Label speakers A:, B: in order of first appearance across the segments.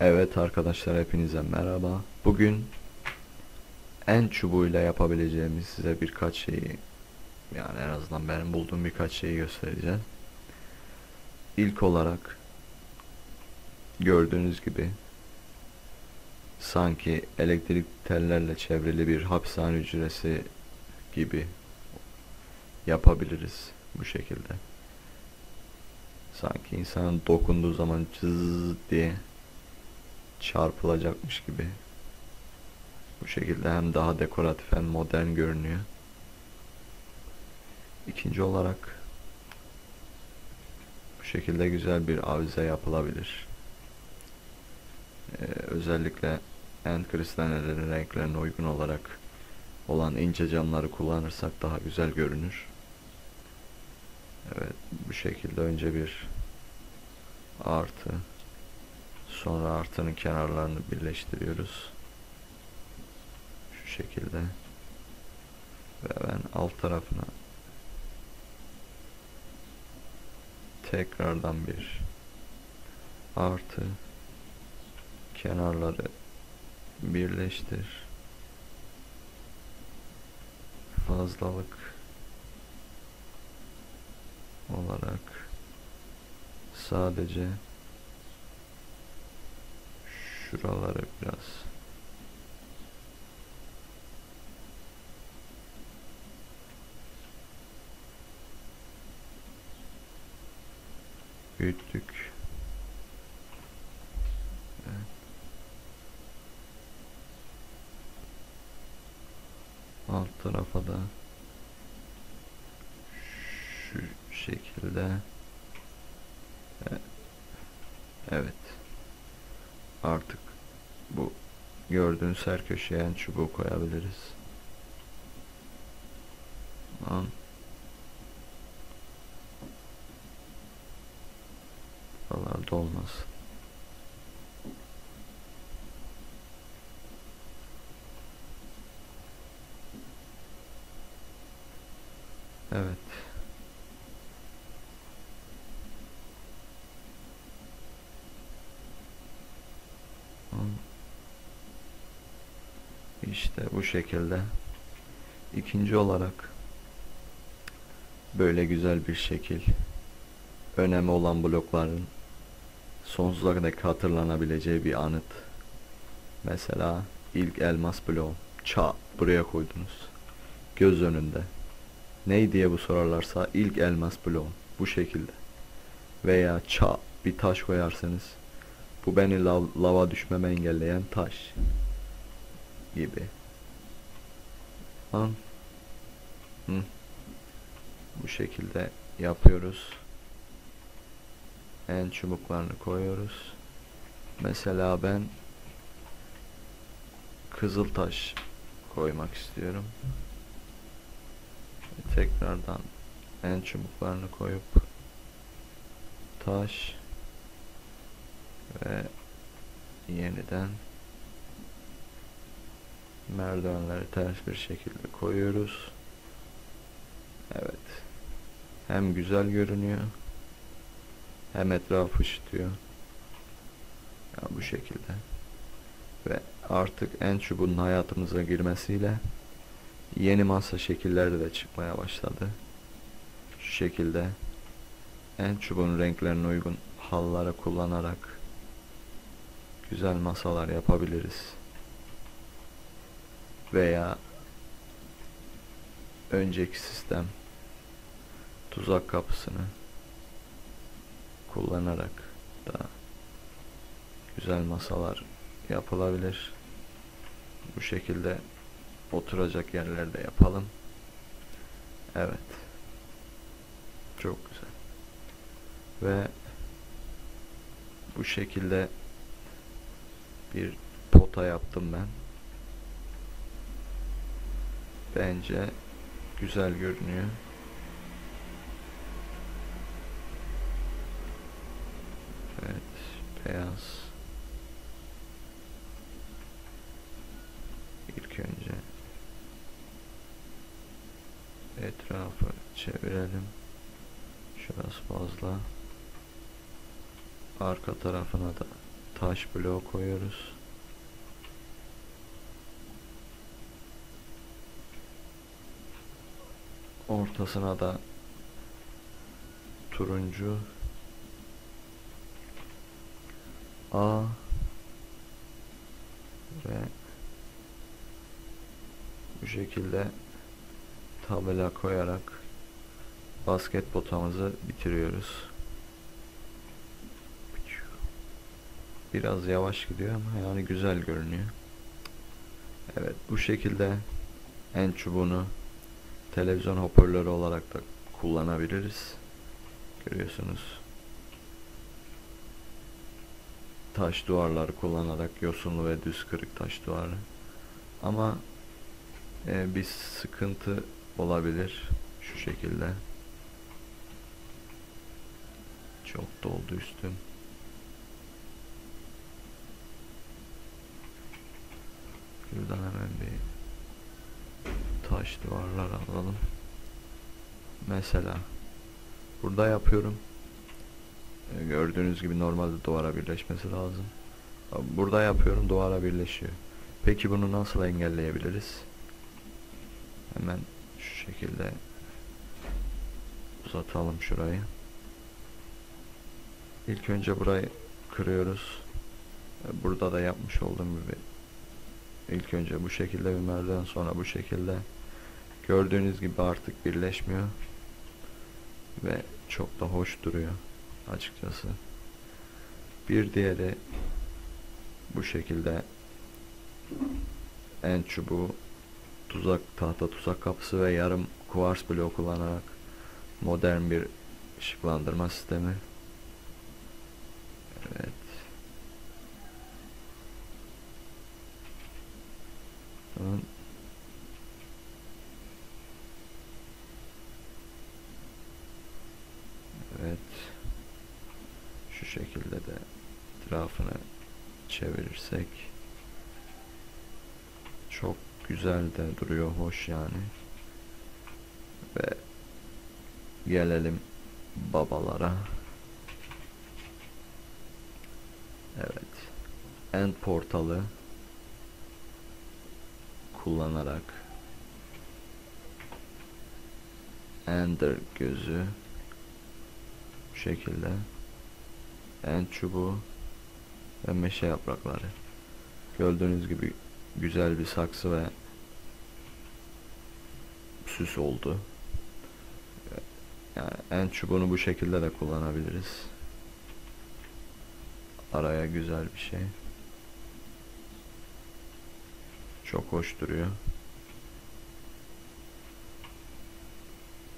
A: Evet arkadaşlar hepinize merhaba. Bugün en çubuğuyla yapabileceğimiz size birkaç şeyi yani en azından benim bulduğum birkaç şeyi göstereceğim. İlk olarak gördüğünüz gibi sanki elektrik tellerle çevrili bir hapishane hücresi gibi yapabiliriz bu şekilde. Sanki insanın dokunduğu zaman cız diye çarpılacakmış gibi. Bu şekilde hem daha dekoratif hem modern görünüyor. İkinci olarak bu şekilde güzel bir avize yapılabilir. Ee, özellikle end kristallerin renklerine uygun olarak olan ince camları kullanırsak daha güzel görünür. Evet bu şekilde önce bir artı Sonra artının kenarlarını birleştiriyoruz. Şu şekilde. Ve ben alt tarafına tekrardan bir artı kenarları birleştir fazlalık olarak sadece şuraları biraz büyüttük. Evet. Alt tarafa da şu şekilde e, evet artık bu gördüğünüz her köşeye en çubuğu koyabiliriz. An. Buralarda olmaz. Evet. İşte bu şekilde. İkinci olarak böyle güzel bir şekil. Önemi olan blokların sonsuza dek hatırlanabileceği bir anıt. Mesela ilk elmas bloğu. Ça buraya koydunuz. Göz önünde. Ney diye bu sorarlarsa ilk elmas bloğu. Bu şekilde. Veya ça bir taş koyarsınız. Bu beni lav lava düşmeme engelleyen taş gibi. An. Hı. Bu şekilde yapıyoruz. En çubuklarını koyuyoruz. Mesela ben kızıl taş koymak istiyorum. Tekrardan en çubuklarını koyup taş ve yeniden merdivenleri ters bir şekilde koyuyoruz. Evet. Hem güzel görünüyor hem etrafı ışıtıyor. Ya bu şekilde. Ve artık en çubuğun hayatımıza girmesiyle yeni masa şekilleri de çıkmaya başladı. Şu şekilde en çubuğun renklerine uygun halları kullanarak güzel masalar yapabiliriz veya önceki sistem tuzak kapısını kullanarak da güzel masalar yapılabilir. Bu şekilde oturacak yerlerde yapalım. Evet. Çok güzel. Ve bu şekilde bir pota yaptım ben. Bence güzel görünüyor. Evet, beyaz. İlk önce etrafı çevirelim. Şurası fazla. Arka tarafına da taş bloğu koyuyoruz. Ortasına da turuncu A ve bu şekilde tabela koyarak basket potamızı bitiriyoruz. Biraz yavaş gidiyor ama yani güzel görünüyor. Evet bu şekilde en çubuğunu televizyon hoparlörü olarak da kullanabiliriz. Görüyorsunuz. Taş duvarları kullanarak yosunlu ve düz kırık taş duvarı. Ama e, bir sıkıntı olabilir şu şekilde. Çok doldu üstüm. Şuradan hemen bir taş duvarlar alalım. Mesela burada yapıyorum. E, Gördüğünüz gibi normalde duvara birleşmesi lazım. Burada yapıyorum duvara birleşiyor. Peki bunu nasıl engelleyebiliriz? Hemen şu şekilde uzatalım şurayı. İlk önce burayı kırıyoruz. E, Burada da yapmış olduğum gibi ilk önce bu şekilde bir merdiven sonra bu şekilde gördüğünüz gibi artık birleşmiyor ve çok da hoş duruyor açıkçası. Bir diğeri bu şekilde en çubuğu tuzak tahta tuzak kapısı ve yarım kuvars bloğu kullanarak modern bir ışıklandırma sistemi. Evet. Tamam. Evet. Şu şekilde de etrafını çevirirsek çok güzel de duruyor, hoş yani. Ve gelelim babalara. Evet. End portalı kullanarak Ender gözü bu şekilde en çubuğu ve meşe yaprakları. Gördüğünüz gibi güzel bir saksı ve süs oldu. Yani en çubuğunu bu şekilde de kullanabiliriz. Araya güzel bir şey. Çok hoş duruyor.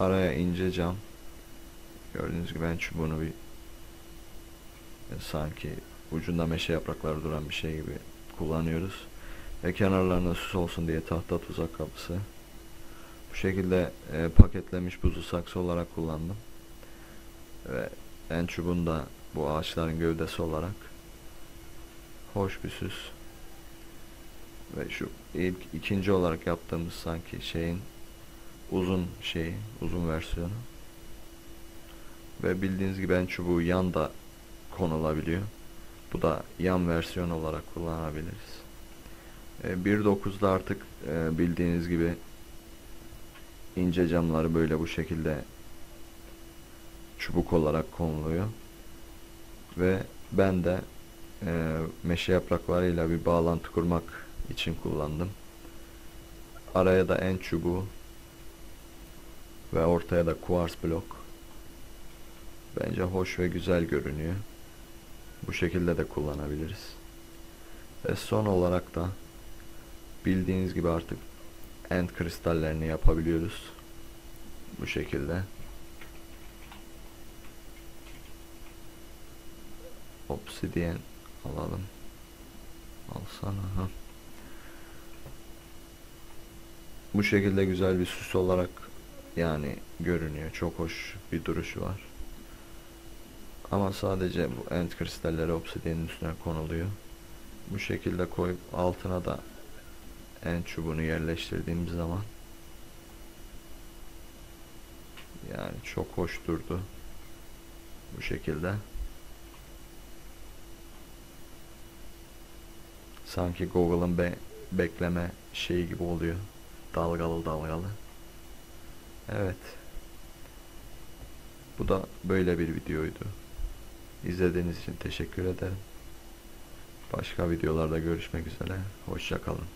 A: Araya ince cam. Gördüğünüz gibi ben çubuğunu bir sanki ucunda meşe yaprakları duran bir şey gibi kullanıyoruz. Ve kenarlarına süs olsun diye tahta tuzak kapısı. Bu şekilde e, paketlemiş buzu saksı olarak kullandım. Ve en çubuğunu bu ağaçların gövdesi olarak. Hoş bir süs. Ve şu ilk ikinci olarak yaptığımız sanki şeyin uzun şeyi uzun versiyonu. Ve bildiğiniz gibi en çubuğu yan da konulabiliyor. Bu da yan versiyon olarak kullanabiliriz. E, 1.9'da artık e, bildiğiniz gibi ince camları böyle bu şekilde çubuk olarak konuluyor. Ve ben de e, meşe yapraklarıyla bir bağlantı kurmak için kullandım. Araya da en çubuğu ve ortaya da kuvars blok. Bence hoş ve güzel görünüyor bu şekilde de kullanabiliriz. Ve son olarak da bildiğiniz gibi artık end kristallerini yapabiliyoruz. Bu şekilde. Obsidian alalım. Alsana ha. bu şekilde güzel bir süs olarak yani görünüyor. Çok hoş bir duruşu var ama sadece bu end kristalleri obsidianın üstüne konuluyor bu şekilde koyup altına da en çubuğunu yerleştirdiğimiz zaman yani çok hoş durdu bu şekilde Sanki Google'ın be bekleme şeyi gibi oluyor. Dalgalı dalgalı. Evet. Bu da böyle bir videoydu. İzlediğiniz için teşekkür ederim. Başka videolarda görüşmek üzere. Hoşça kalın.